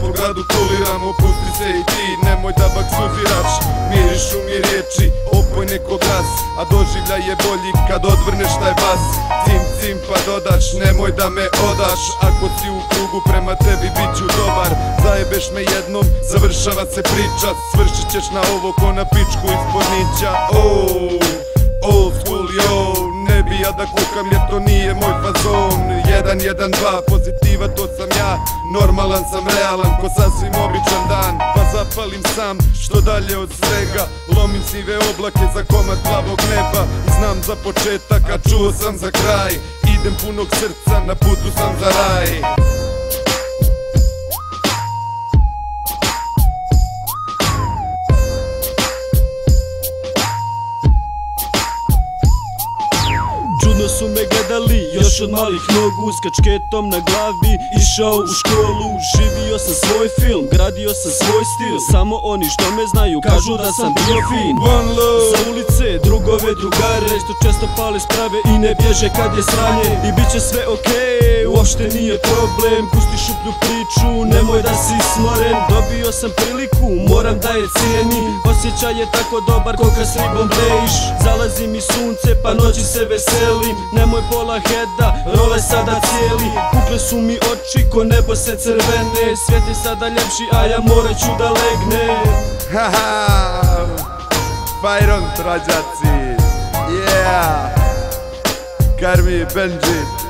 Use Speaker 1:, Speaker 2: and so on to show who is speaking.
Speaker 1: po gradu kuliram Opusti se i ti, nemoj da bak suziraš Mirišu mi riječi, opoj neko glas A doživljaj je bolji kad odvrneš taj bas Cim cim pa dodaš, nemoj da me odaš. Ako si u krugu prema tebi bit ću dobar. Zajebeš me jednom, završava se priča. Svršit ćeš na ovo ko na pičku iz pornića oh, Old school yo Ne bi ja da kukam jer to nije moj fazon Jedan, jedan, dva, pozitiva to sam ja. Normalan sam, realan ko sasvim običan dan. Pa zapalim sam, što dalje od svega. Lomim sive oblake za komad plavog neba. Znam za početak, a čuo sam za kraj. Idem punog srca, na putu sam za raj
Speaker 2: su me gledali, još od malih nogu S kačketom na glavi, išao u školu Živio sam svoj film, gradio sam svoj stil. Samo oni što me znaju, kažu da sam bio fin.
Speaker 1: One love.
Speaker 2: Za ulice, drugove, drugare Što često pale sprave i ne bježe kad je sranje. I bit će sve okej, uopšte nije problem. Pusti šuplju priču, nemoj da si smoren. Dobio sam priliku, moram da je cijenim. Osjećaj je tako dobar ko kad s ribom blejiš Zalazi mi sunce pa noći se veselim Nemoj pola heda, role sada cijeli. Pukle su mi oči ko nebo se crvene. Svijet je sada ljepši a ja morat ću da legne
Speaker 1: Haha, Byron rođaci, yeah. Karmi Benji